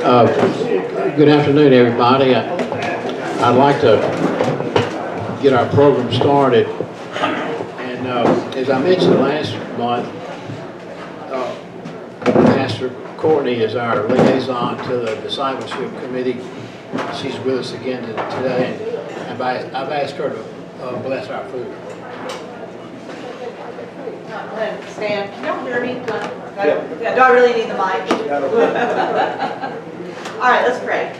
Uh, Good afternoon, everybody. I- I'd like to get our program started. And uh, as I mentioned last month, uh, Pastor Courtney is our liaison to the discipleship committee. She's with us again today. And I've I've asked her to uh, bless our food. Stan, can y'all hear me? Yeah, do I really need the mic? All right, let's pray.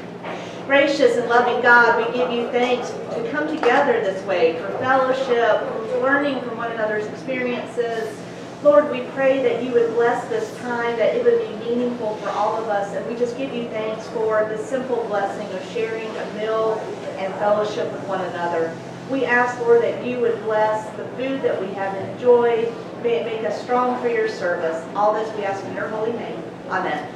Gracious and loving God, we give you thanks to come together this way for fellowship, learning from one another's experiences. Lord, we pray that you would bless this time, that it would be meaningful for all of us, and we just give you thanks for the simple blessing of sharing a meal and fellowship with one another. We ask, Lord, that you would bless the food that we have enjoyed. Make us strong for your service. All this we ask in your holy name. Amen.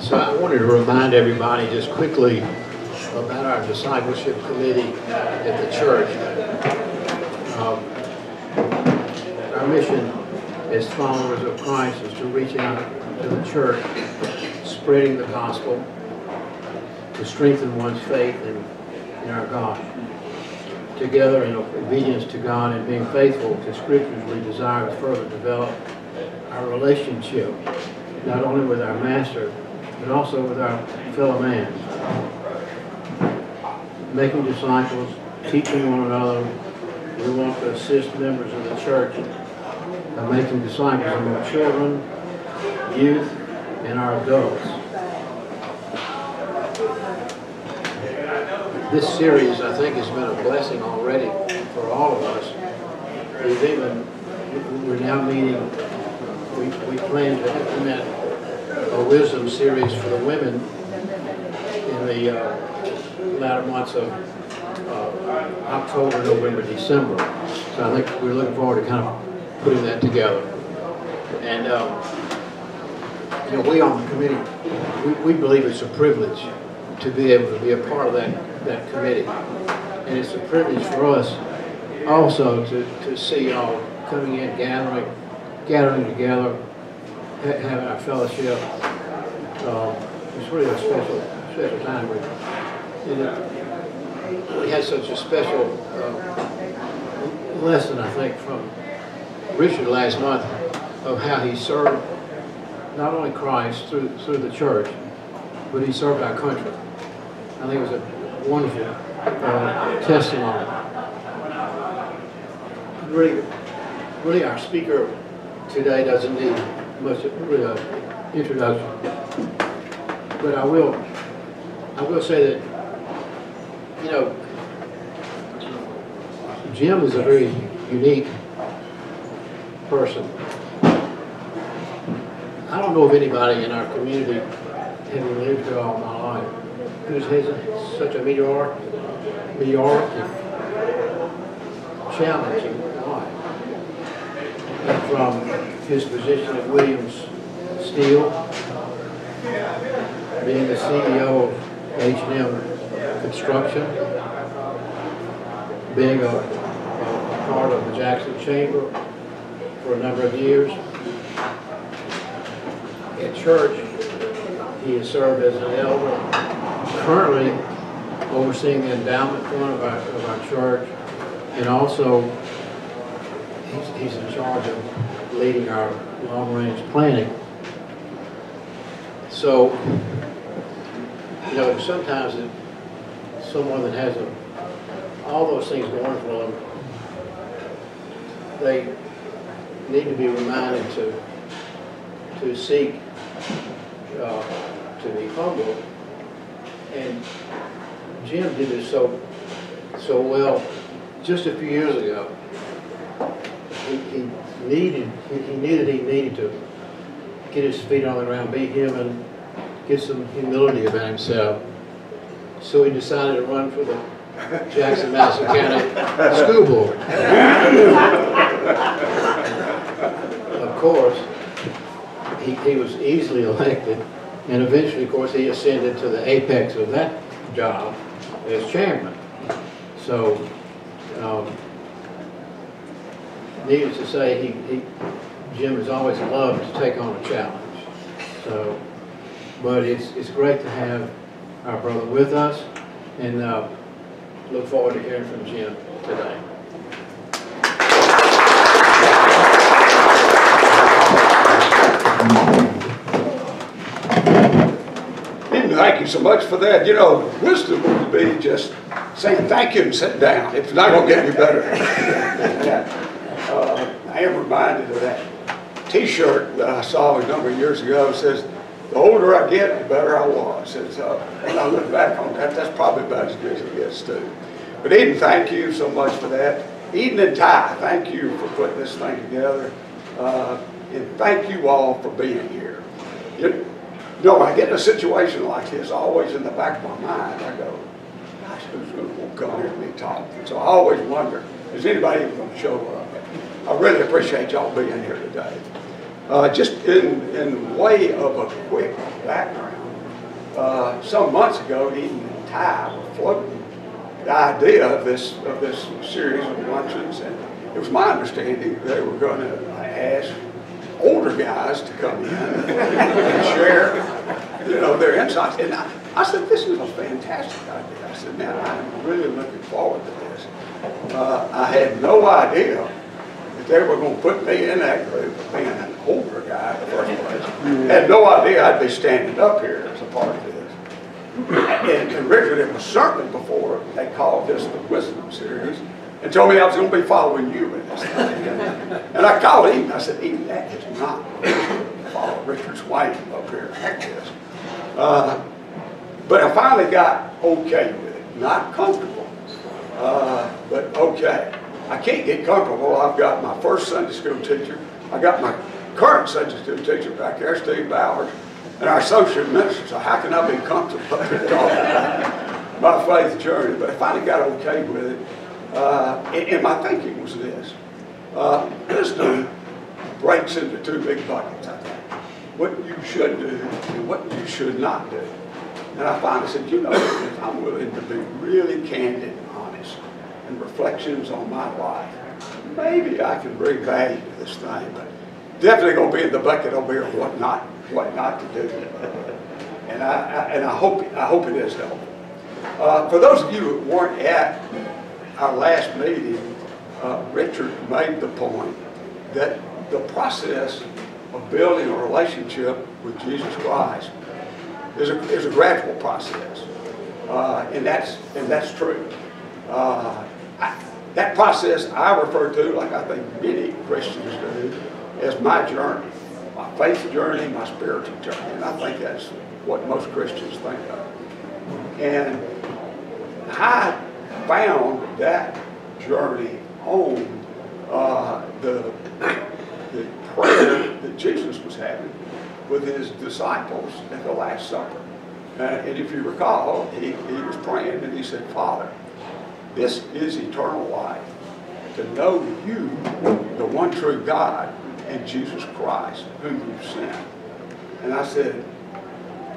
So I wanted to remind everybody just quickly about our discipleship committee at the church. Um, Our mission as followers of Christ is to reach out to the church, spreading the gospel, to strengthen one's faith in, in our God. Together in obedience to God and being faithful to scriptures, we desire to further develop our relationship, not only with our master, but also with our fellow man. Making disciples, teaching one another. We want to assist members of the church by making disciples among children, youth, and our adults. This series, I think, has been a blessing already for all of us. We've even, we're now meeting, we, we plan to implement a wisdom series for the women in the uh, latter months of uh, October, November, December. So I think we're looking forward to kind of putting that together. And, um, you know, we on the committee, we, we believe it's a privilege to be able to be a part of that, that committee. And it's a privilege for us also to, to see y'all coming in, gathering, gathering together, ha- having our fellowship. Um, It's really a special, special time. We, we had such a special uh, lesson, I think, from Richard last month of how he served not only Christ through, through the church, but he served our country. I think it was a wonderful uh, testimony. Really, really, our speaker today doesn't need much uh, introduction. But I will, I will say that, you know, Jim is a very unique person. I don't know of anybody in our community, having lived here all my life, who's has such a meteoric, meteoric, challenging life. From his position at Williams Steel, being the CEO of H&M Construction, being a, a part of the Jackson Chamber for a number of years. At church, he has served as an elder, currently overseeing the endowment fund of our, of our church, and also he's, he's in charge of leading our long-range planning. So, you know, sometimes it, someone that has a, all those things going for them, they need to be reminded to, to seek, uh, to be humble. And Jim did it so, so well just a few years ago. He, he needed, he, he knew that he needed to get his feet on the ground, be him, and get some humility about himself. So he decided to run for the Jackson Madison County School Board. Of course, he, he was easily elected, and eventually, of course, he ascended to the apex of that job as chairman. So, um, needless to say, he, he, Jim has always loved to take on a challenge. So, but it's, it's great to have our brother with us, and, uh, look forward to hearing from Jim today. Thank you so much for that. You know, wisdom would be just saying thank you and sit down. It's not going to get any better. uh, I am reminded of that T-shirt that I saw a number of years ago. It says, "The older I get, the better I was." It's, uh, when I look back on that, that's probably about as good as it gets too. But Eden, thank you so much for that. Eden and Ty, thank you for putting this thing together, uh, and thank you all for being here. Know, when I get in a situation like this, always in the back of my mind, I go, gosh, who's going to come here and me talk? So I always wonder, is anybody even going to show up? I really appreciate y'all being here today. Uh, just in, in way of a quick background, uh, some months ago, Eden and Ty were floating the idea of this, of this series of luncheons, and it was my understanding they were going to ask older guys to come in and share, you know, their insights. And I, I said, this is a fantastic idea. I said, man, I'm really looking forward to this. Uh, I had no idea that they were going to put me in that group of being an older guy in the first place. Had no idea I'd be standing up here as a part of this. And, and Richard, it was certainly before they called this the Wisdom Series and told me I was going to be following you. And I called him, I said, Eden, that is not follow Richard's wife up here like this. Uh, but I finally got okay with it, not comfortable, uh, but okay. I can't get comfortable. I've got my first Sunday school teacher. I got my current Sunday school teacher back there, Steve Bowers, and our associate minister. So how can I be comfortable talking about my faith journey? But I finally got okay with it. Uh, and, and my thinking was this. Uh, wisdom breaks into two big buckets, I think. What you should do and what you should not do. And I finally said, you know, I'm willing to be really candid and honest and reflections on my life, maybe I can bring value to this thing, but definitely gonna be in the bucket over here, what not, what not to do. And I, I and I hope, I hope it is helpful. Uh, for those of you who weren't at our last meeting, uh, Richard made the point that the process of building a relationship with Jesus Christ is a, is a gradual process. Uh, and that's and that's true. Uh, I, that process I refer to, like I think many Christians do, as my journey, my faith journey, my spiritual journey, and I think that's what most Christians think of. And I found that journey on uh, the, the prayer that Jesus was having with his disciples at the Last Supper. Uh, and if you recall, he, he was praying and he said, Father, this is eternal life, to know you, the one true God, and Jesus Christ, whom you sent. And I said,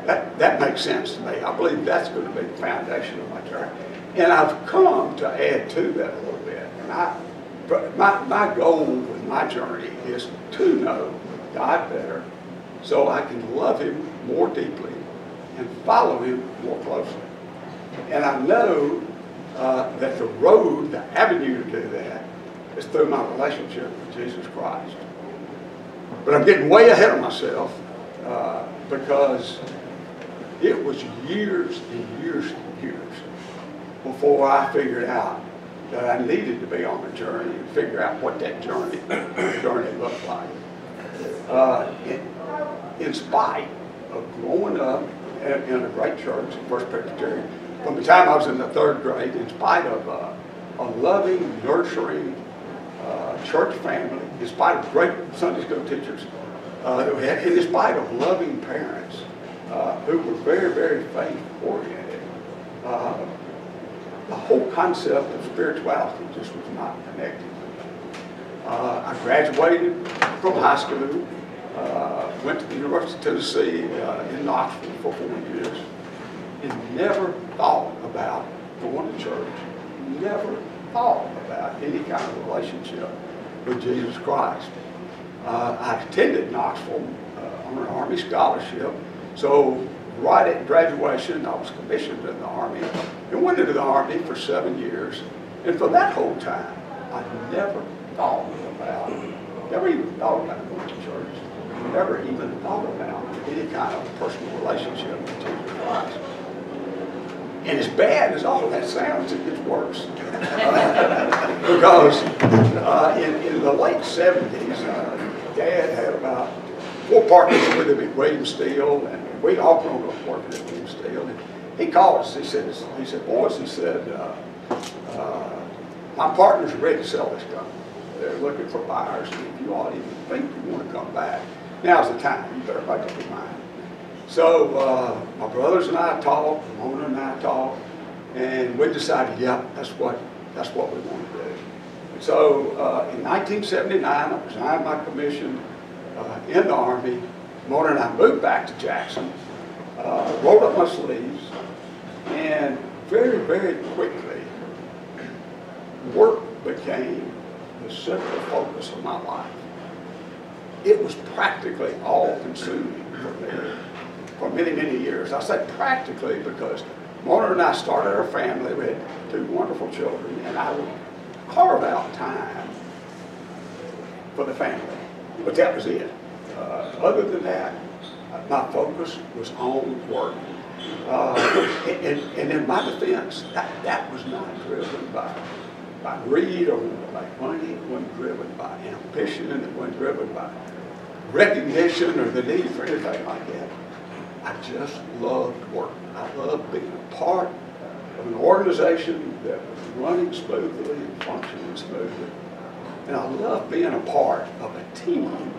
that, that makes sense to me. I believe that's going to be the foundation of my journey. And I've come to add to that a little bit. And I, my, my goal with my journey is to know God better so I can love Him more deeply and follow Him more closely. And I know uh, that the road, the avenue to do that is through my relationship with Jesus Christ. But I'm getting way ahead of myself uh, because it was years and years and years before I figured out that I needed to be on a journey and figure out what that journey journey looked like. Uh, in, in spite of growing up in, in a great church, First Presbyterian, from the time I was in the third grade, in spite of uh, a loving, nurturing uh, church family, in spite of great Sunday school teachers, uh, in spite of loving parents uh, who were very, very faith oriented, uh, the whole concept of spirituality just was not connected. Uh, I graduated from high school, uh, went to the University of Tennessee uh, in Knoxville for four years, and never thought about going to church, never thought about any kind of relationship with Jesus Christ. Uh, I attended Knoxville uh, on an Army scholarship, so right at graduation, I was commissioned in the Army and went into the Army for seven years. And for that whole time, I never thought about, never even thought about going to church, never even thought about any kind of personal relationship with Jesus Christ. And as bad as all that sounds, it gets worse. because uh, in, in the late 70s, uh, Dad had about four partners with him at William Steel, and we'd all grown up working at William Steel. And he called us, he said, he said, boys, he said, uh, uh, my partners are ready to sell this company. They're looking for buyers, and if you all even think you want to come back, now's the time. You better make up your mind. So uh, my brothers and I talked, Mona and I talked, and we decided, yeah, that's what that's what we want to do. And so uh, in 1979, I resigned my commission uh, in the Army. Mona and I moved back to Jackson, uh, rolled up my sleeves, and very, very quickly, work became the central focus of my life. It was practically all consuming for me for many, many years. I say practically because Mona and I started our family. We had two wonderful children, and I would carve out time for the family. But that was it. Uh, other than that, my focus was on work. Uh, and, and, in my defense, that, that was not driven by, by greed or by money. It wasn't driven by ambition. and It wasn't driven by recognition or the need for anything like that. I just loved work. I loved being a part of an organization that was running smoothly and functioning smoothly. And I loved being a part of a team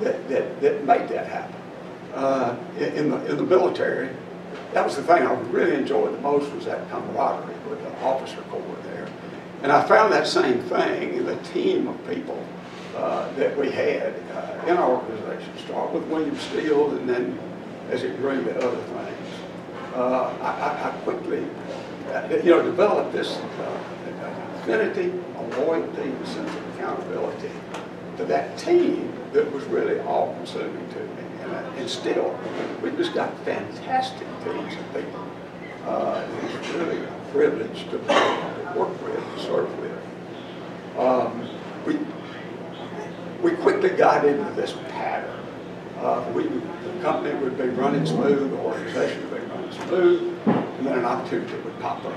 that, that, that made that happen. Uh, in, the, in the military, that was the thing I really enjoyed the most was that camaraderie with the officer corps there. And I found that same thing in the team of people uh, that we had uh, in our organization. Start with William Steel and then as it grew to other things. Uh, I, I, quickly, uh, you know, developed this uh, affinity, a loyalty, a sense of accountability to that team that was really all-consuming to me. And, uh, and still, we just got fantastic teams of people. Uh, it was really a privilege to, to work with, to serve with. Um, we, we quickly got into this pattern. Uh, we, the company would be running smooth, the organization would be running smooth, and then an opportunity would pop up.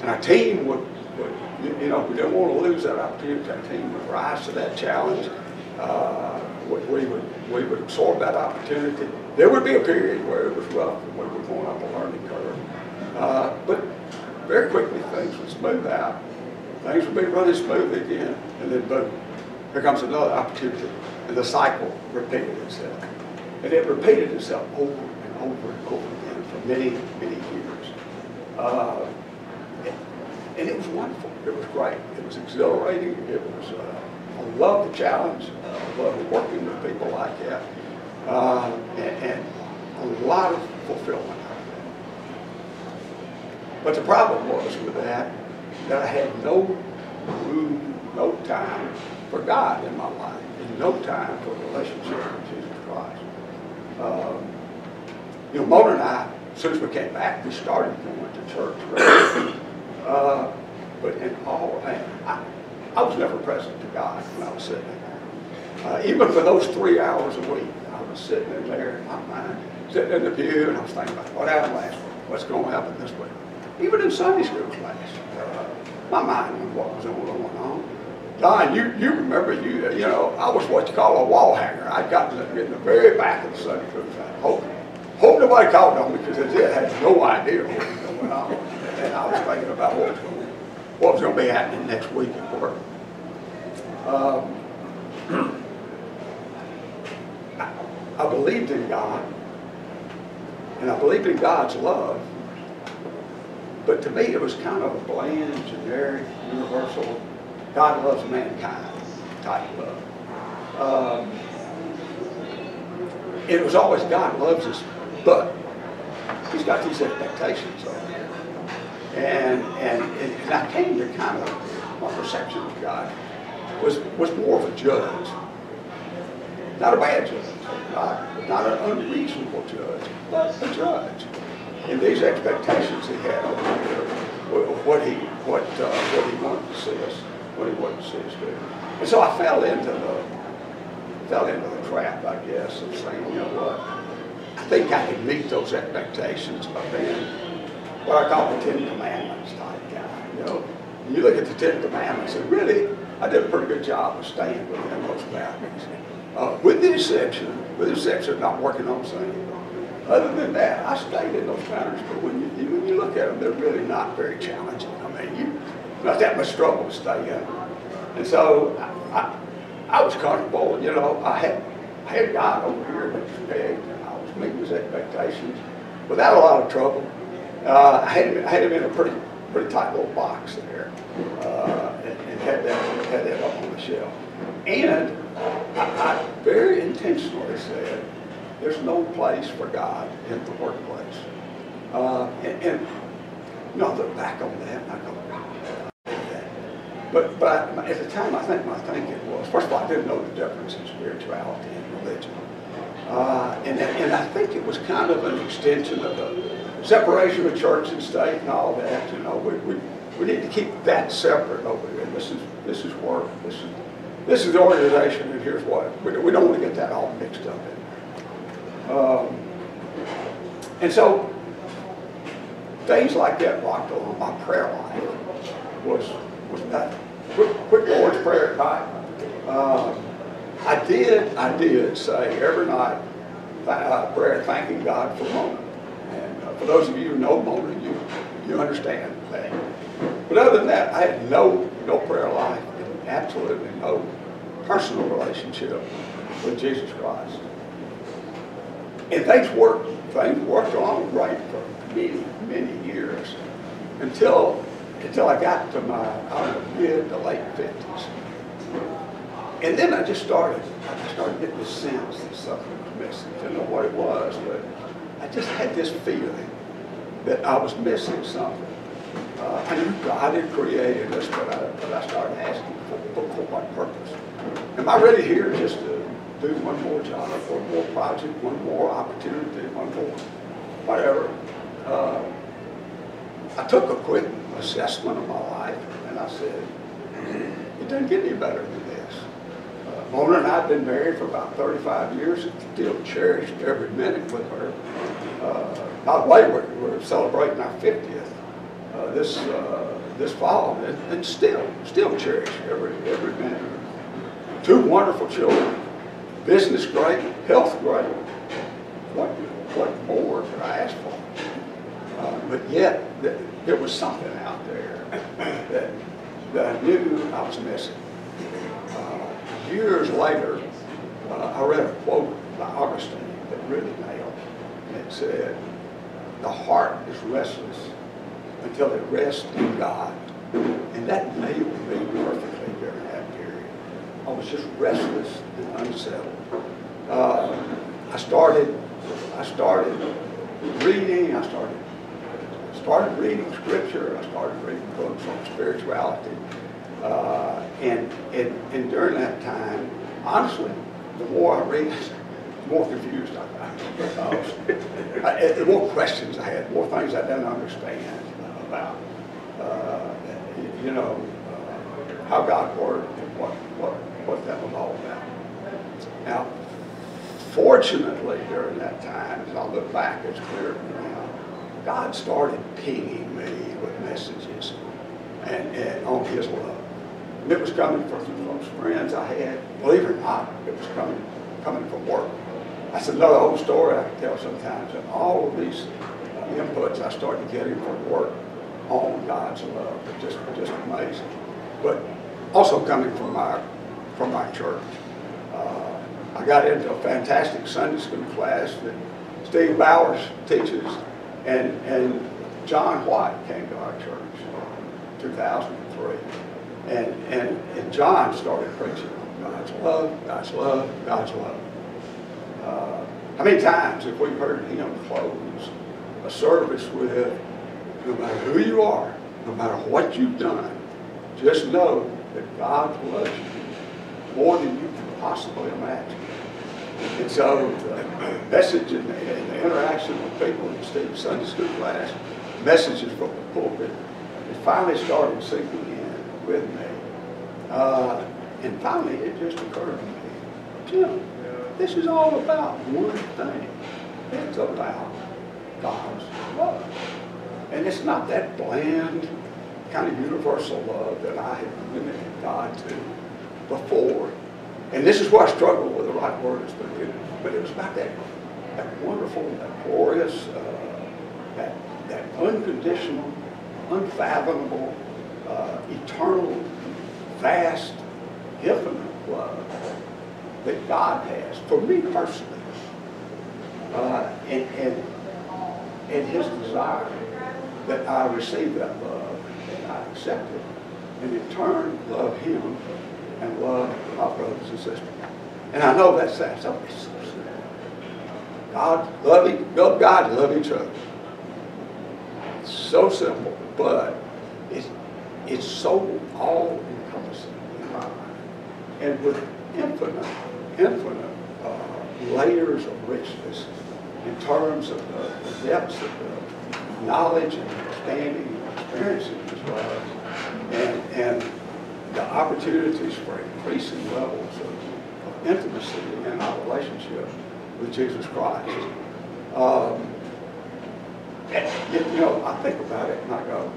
And our team would, would you, know, we didn't want to lose that opportunity. Our team would rise to that challenge. Uh, we, we, would, we would absorb that opportunity. There would be a period where it was rough and we were going up a learning curve. Uh, but very quickly things would smooth out. Things would be running smoothly again, and then boom, here comes another opportunity. And the cycle repeated itself. And it repeated itself over and over and over again for many, many years. Uh, and it was wonderful. It was great. It was exhilarating. It was, uh, I love the challenge. Uh, I love working with people like that. Uh, and, and, a lot of fulfillment out of. But the problem was with that, that I had no room, no time for God in my life, and no time for a relationship with Jesus Christ. Um, you know, Mona and I, as we came back, we started going to church. Uh, but in all, I, I was never present to God when I was sitting in there. Uh, even for those three hours a week, I was sitting in there in my mind, sitting in the pew, and I was thinking about what happened last week, what's going to happen this week. Even in Sunday school class, uh, my mind knew what was going on. Don, you, you remember, you you know, I was what you call a wall hanger. I got in the, in the very back of the Sunday school class. Hope, hope nobody called on me because yet had no idea what was going on. I was thinking about what was going, what was going to be happening next week at work. Um, I, I believed in God, and I believed in God's love, but to me it was kind of a bland, generic, universal, God loves mankind type love. Um, it was always God loves us, but He's got these expectations of us. And, and, and I came to kind of, my perception of God was, was more of a judge. Not a bad judge, not, not an unreasonable judge, but a judge. And these expectations he had here, what he, what, uh, what he wanted to see us, what he wanted to see us do. And so I fell into the, fell into the trap, I guess, of saying, you know what, I think I can meet those expectations by being what I call the Ten Commandments type guy, you know. When you look at the Ten Commandments, and really, I did a pretty good job of staying within those boundaries. Uh, with the exception, with the exception of not working on singing. Other than that, I stayed in those boundaries, but when you, when you look at them, they're really not very challenging. I mean, you, not that much struggle to stay in. And so, I, I, I was comfortable, you know, I had, I had God over here big, and I was meeting his expectations without a lot of trouble. Uh, I had him, I had him in a pretty, pretty tight little box there, uh, and, and had that, had that up on the shelf. And I, I very intentionally said, there's no place for God in the workplace. Uh, and, and, you know, I look back on that and I go, God, I. But, but at the time, I think my thinking was, first of all, I didn't know the difference in spirituality and religion. Uh, and, and I think it was kind of an extension of the separation of church and state and all that, you know, we, we, we need to keep that separate over here. This is, this is work, this is, this is the organization, and here's what. We, we don't want to get that all mixed up in. Um, and so, things like that rocked on my prayer life was, was that quick, Lord's Prayer night. Um, I did, I did say every night, uh, prayer thanking God for Mona. For those of you who know Mona, you, you understand that. But other than that, I had no, no prayer life absolutely no personal relationship with Jesus Christ. And things worked, things worked along right for many, many years until, until I got to my, mid to late fifties. And then I just started, I started getting this sense that something was missing. I Didn't know what it was, but I just had this feeling that I was missing something. Uh, I God had created us, but I, but I started asking for, for, what purpose? Am I really here just to do one more job, one more project, one more opportunity, one more whatever? Uh, I took a quick assessment of my life, and I said, it doesn't get any better this. Mona and I have been married for about 35 years, and still cherished every minute with her. Uh, by the way, we're, we're celebrating our 50th uh, this uh, this fall, and, and still still cherish every every minute. Two wonderful children, business great, health great. What what more could I ask for? Uh, but yet, th- there was something out there that, that I knew I was missing. Years later, uh, I read a quote by Augustine that really nailed it said, the heart is restless until it rests in God. And that nailed me perfectly during that period. I was just restless and unsettled. Uh, I started, I started reading, I started, started reading scripture, I started reading books on spirituality. Uh, and, and, and during that time, honestly, the more I read, the more confused I got. Uh, I- the more questions I had, more things I didn't understand about, uh, you know, uh, how God worked and what, what, what that was all about. Now, fortunately, during that time, as I look back, it's clear to me now, God started pinging me with messages and, and on His love. And it was coming from some those friends I had. Believe it or not, it was coming, coming from work. That's another old story I can tell sometimes. And all of these inputs I started getting from work on God's love, it's just, just amazing. But also coming from my, from my church. Uh, I got into a fantastic Sunday school class that Steve Bowers teaches, and, and John White came to our church in 2003. And, and, and John started preaching God's love, God's love, God's love. Uh, how many times have we heard him close a service with, no matter who you are, no matter what you've done, just know that God loves you more than you can possibly imagine. And so the message and the, and the interaction with people in Steve's Sunday school class, messages from the pulpit, it finally started sinking in with me. Uh, and finally, it just occurred to me, Jim, this is all about one thing. It's about God's love. And it's not that bland, kind of universal love that I had limited God to before. And this is where I struggled with the right words, but it, but it was about that, that wonderful, that glorious, uh, that, that unconditional, unfathomable, uh, eternal, vast, infinite love that God has for me personally. Uh, and, and, and his desire that I receive that love and I accept it, and in turn love him and love my brothers and sisters. And I know that so simple. God, love, love God, love each other. So simple, but it's so all-encompassing in my mind. And with infinite, infinite uh, layers of richness in terms of the, the depths of the knowledge and understanding and experiencing as well, and, and the opportunities for increasing levels of, of intimacy in our relationship with Jesus Christ. Um, and, you you know, I think about it and I go,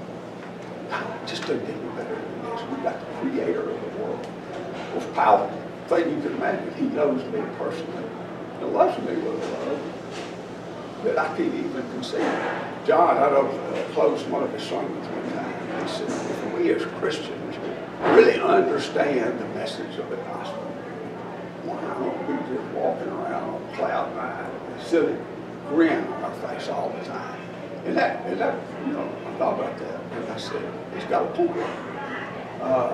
"God, just doesn't get any better than this. We've got the creator of the world, most powerful thing you can imagine. He knows me personally and loves me with a love that I can't even conceive. John, I don't uh, close one of his sermons one time. He said, if we as Christians really understand the message of the gospel, why don't we just walking around on cloud nine silly grin on our face all the time? And that, and that, you know, I thought about that, and I said, it's got a point. Uh,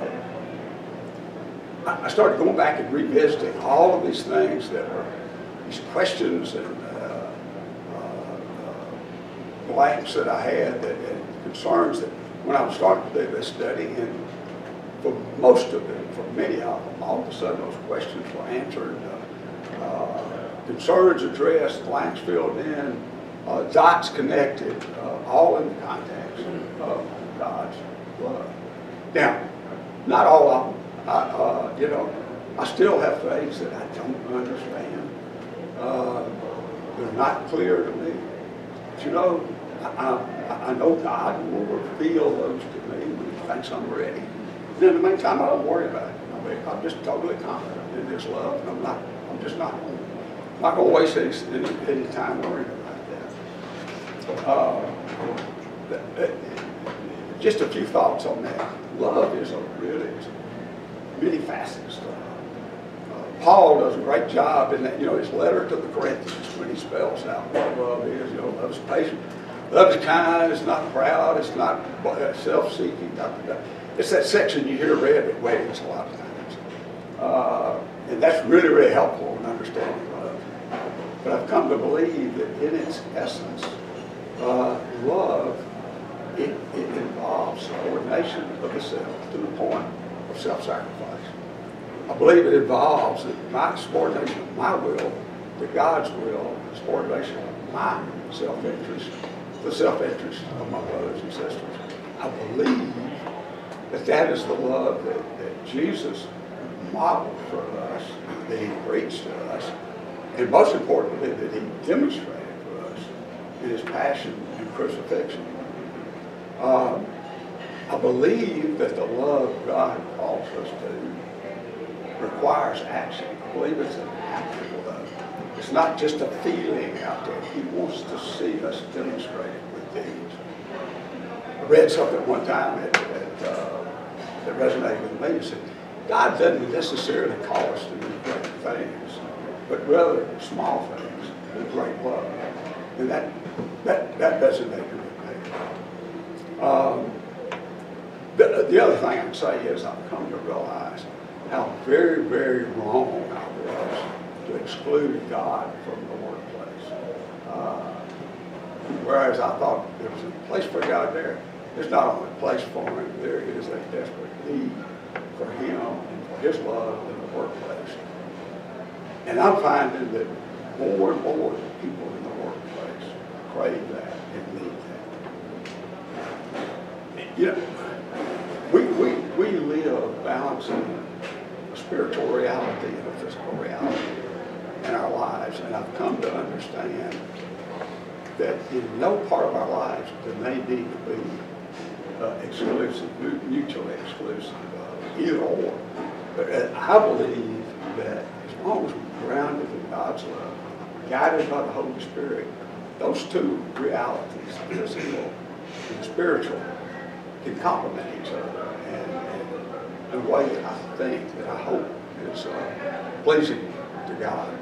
I I started going back and revisiting all of these things that were, these questions and uh, uh, uh, blanks that I had, that, and concerns that when I was starting to do this study, and for most of them, for many of them, all of a sudden those questions were answered, uh, uh, concerns addressed, blanks filled in, uh, dots connected, uh, all in the context of God's love. Now, not all of them, I, uh, you know, I still have things that I don't understand. Uh, they're not clear to me. But you know, I, I, I know God will reveal those to me when He thinks I'm ready. And in the meantime, I don't worry about it. I mean, I'm just totally confident in His love, and I'm not, I'm just not. I'm not going to waste any, any, time worrying about that. Uh, just a few thoughts on that. Love is a really many facets. Uh, Paul does a great job in that, you know, his letter to the Corinthians when he spells out what love is. You know, love is patient, love is kind, it's not proud, it's not uh, self-seeking. It's that section you hear read at weddings a lot of times. Uh, and that's really, really helpful in understanding love. But I've come to believe that in its essence, uh, love, it, it involves subordination of the self to the point of self-sacrifice. I believe it involves my subordination of my will to God's will, subordination of my self-interest, the self-interest of my brothers and sisters. I believe that that is the love that, that Jesus modeled for us, that he preached to us, and most importantly, that he demonstrated his passion and crucifixion. Um, I believe that the love God calls us to requires action. I believe it's an active love. It's not just a feeling out there. He wants to see us demonstrate it with deeds. I read something one time that, that, uh, that resonated with me. It said, God doesn't necessarily call us to do great things, but rather small things with great love. And that, that, that resonated with me. Um, the, the other thing I can say is I've come to realize how very, very wrong I was to exclude God from the workplace. Uh, whereas I thought there was a place for God there. There's not only a place for him, there is a desperate need for him and for his love in the workplace. And I'm finding that more and more people in the crave that and need that. You know, we, we, we live balancing a spiritual reality and a physical reality in our lives, and I've come to understand that in no part of our lives do they need to be uh, exclusive, mu- mutually exclusive, uh, either or. But uh, I believe that as long as we're grounded in God's love, guided by the Holy Spirit, those two realities, physical and spiritual, can complement each other and, and a way that I think, that I hope is uh, pleasing to God.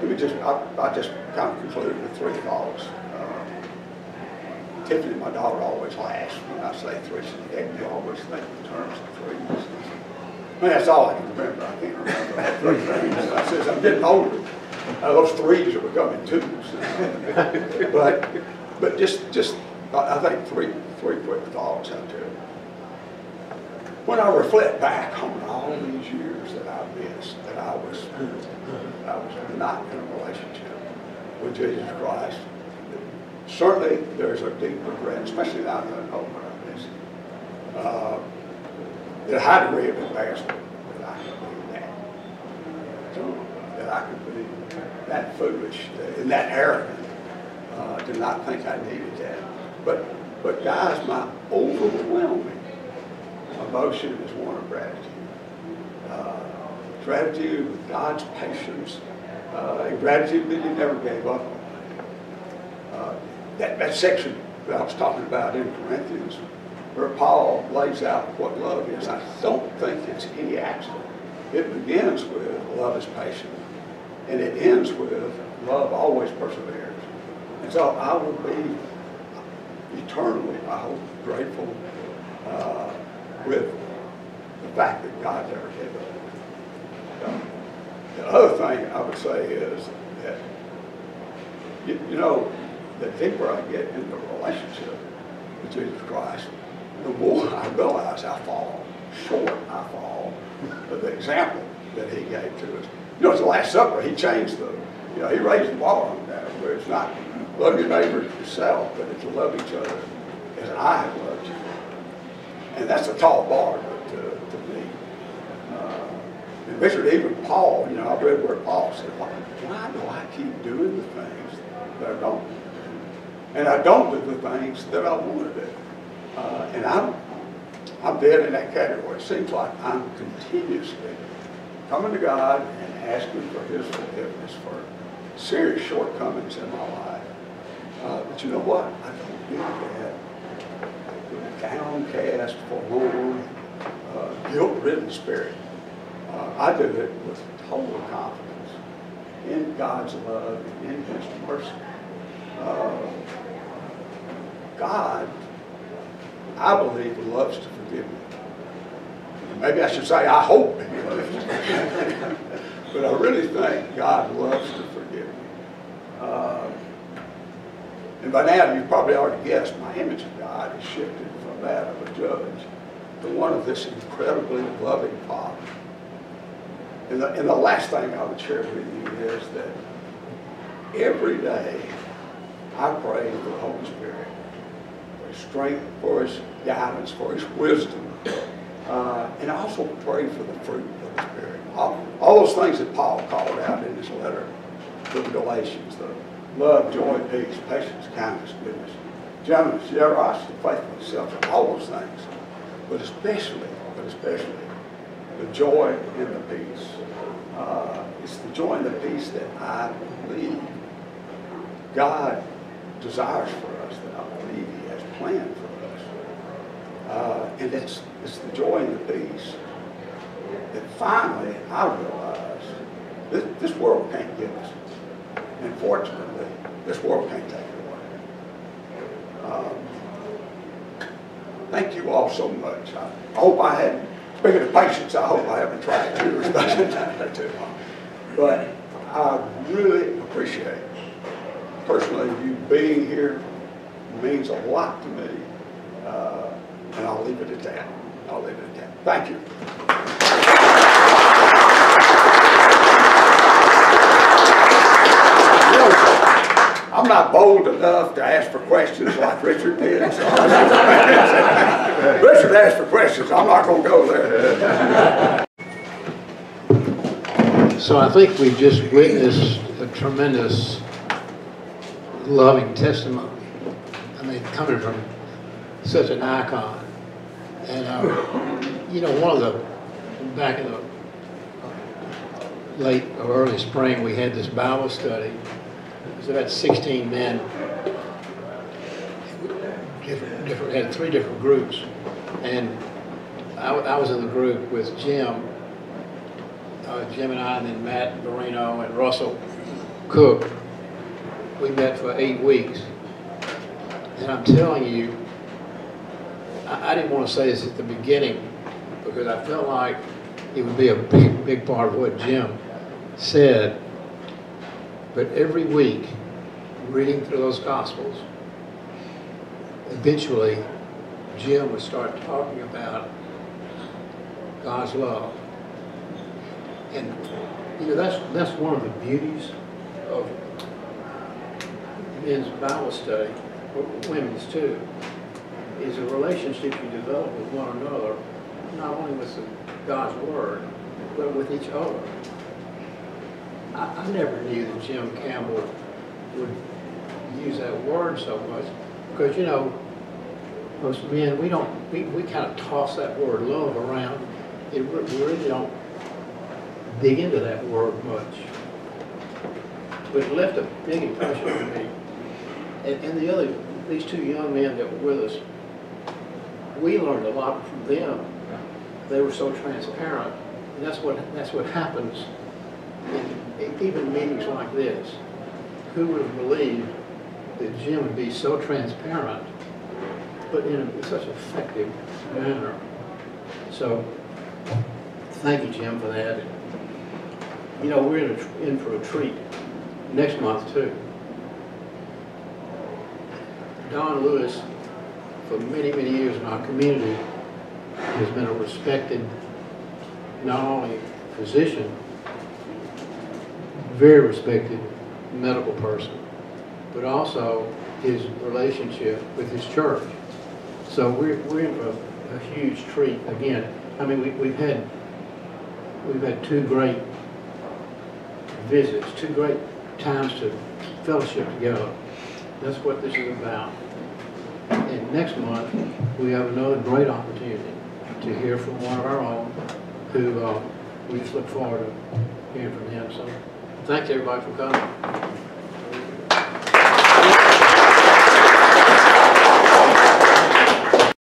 Let me just, I, I just kind of concluded with three thoughts. Uh, Tiffany, my daughter, always laughs when I say three. She said, "Dad, you always think in terms of threes. Mean, that's all I can remember. I can't remember. Threes. I says, I'm getting older. Those threes are becoming twos. But, but just, just, I I think three, three quick thoughts out there. When I reflect back on all these years that I missed, that I was, I was not in a relationship with Jesus Christ, certainly there's a deep regret, especially now that I know what I missed. Uh, That high degree of embarrassment that I could believe that. That I could be that foolish and that arrogant, uh, to not think I needed that. But, but guys, my overwhelming emotion is one of gratitude. Uh, Gratitude with God's patience, uh, and gratitude that He never gave up on. Uh, That, that section that I was talking about in Corinthians, where Paul lays out what love is, I don't think it's any accident. It begins with love is patient, and it ends with love always perseveres. And so I will be eternally, I hope, grateful uh, with the fact that God never up. Uh, The other thing I would say is that, you, you know, the deeper I get into a relationship with Jesus Christ, the more I realize how fall short I fall of the example that he gave to us. You know, it's the Last Supper, he changed the, you know, he raised the bar on that, where it's not love your neighbor as yourself, but it's to love each other as I have loved you. And that's a tall bar to, to, me. Uh, and Richard, even Paul, you know, I've read where Paul said, why, why do I keep doing the things that I don't do? And I don't do the things that I want to do. Uh, and I'm, I'm dead in that category. It seems like I'm continuously coming to God and asking for His forgiveness for serious shortcomings in my life. Uh, but you know what? I don't do that with a downcast, forlorn, uh, guilt-ridden spirit. Uh, I do it with total confidence in God's love and in His mercy. Uh, God, I believe, loves to forgive me. Maybe I should say, I hope He loves to. But I really think God loves to forgive me. Uh, and by now, you've probably already guessed, my image of God has shifted from that of a judge to one of this incredibly loving Father. And the, and the last thing I would share with you is that every day I pray for the Holy Spirit, strength, for His guidance, for His wisdom. Uh, and I also pray for the fruit of the Spirit. All, all those things that Paul called out in his letter to the Galatians, the love, joy, peace, patience, kindness, goodness, gentleness, generosity, faithfulness, self all those things. But especially, but especially, the joy and the peace. Uh, it's the joy and the peace that I believe God desires for us, Planned for us. Uh, and it's, it's the joy and the peace that finally I realized this, this world can't give us. And fortunately, this world can't take it away. Um, thank you all so much. I, I hope I had, speaking of patience, I hope I haven't tried yours too long. But I really appreciate, personally, you being here means a lot to me. Uh, and I'll leave it at that. I'll leave it at that. Thank you. I'm not bold enough to ask for questions like Richard did. so- Richard asked for questions, I'm not gonna go there. So I think we've just witnessed a tremendous loving testimony. Coming from such an icon. And, uh, you know, one of the, back in the late or early spring, we had this Bible study. It was about 16 men. Different, different, had three different groups. And I, I was in the group with Jim, uh, Jim and I, and then Matt Marino and Russell Cook. We met for eight weeks. And I'm telling you, I, I didn't want to say this at the beginning because I felt like it would be a big, big part of what Jim said. But every week, reading through those Gospels, eventually, Jim would start talking about God's love. And, you know, that's, that's one of the beauties of men's Bible study, women's too, is a relationship you develop with one another, not only with God's Word, but with each other. I, I never knew that Jim Campbell would use that word so much, because, you know, most men, we don't, we, we kind of toss that word love around. It, we really don't dig into that word much. But it left a big impression on me. And, and the other, these two young men that were with us, we learned a lot from them. They were so transparent, and that's what, that's what happens in even meetings like this. Who would have believed that Jim would be so transparent, but in a- such an effective manner? So, thank you, Jim, for that. You know, we're in, a, in for a treat next month too. Don Lewis, for many, many years in our community, has been a respected, not only physician, very respected medical person, but also his relationship with his church. So we're, we're in a, a huge treat. Again, I mean, we, we've had, we've had two great visits, two great times to fellowship together. That's what this is about. And next month, we have another great opportunity to hear from one of our own who uh, we just look forward to hearing from him. So thanks everybody for coming.